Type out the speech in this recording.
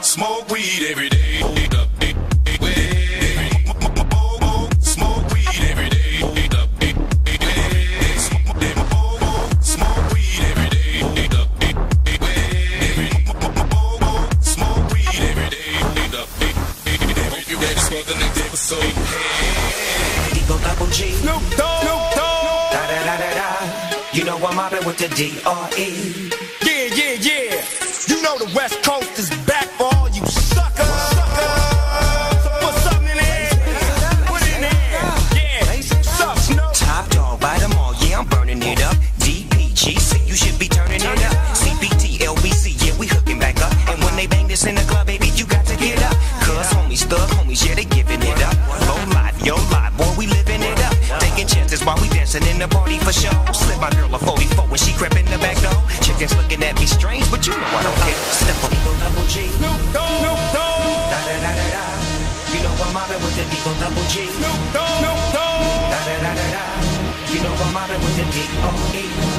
Smoke weed every day. Smoke weed every day. Smoke weed every day. You ready for the next episode. Eagle double G. Snoop Dogg. Snoop Dogg. Da da da da da. You know I'm mobbing with the D-R-E. Yeah, yeah, yeah. You know the West Coast yo life, boy, we living it up. Taking chances while we dancing in the party for show. Slip my girl a 44 when she crept in the back door. Chickens looking at me strange, but you know I don't care. Step up, Eagle double G. Snoop Dogg. Snoop Dogg. Da da da da da. You know I'm mobbing with the Eagle double G. Snoop Dogg. Snoop Dogg. Da da da da da. You know I'm mobbing with the D-R-E.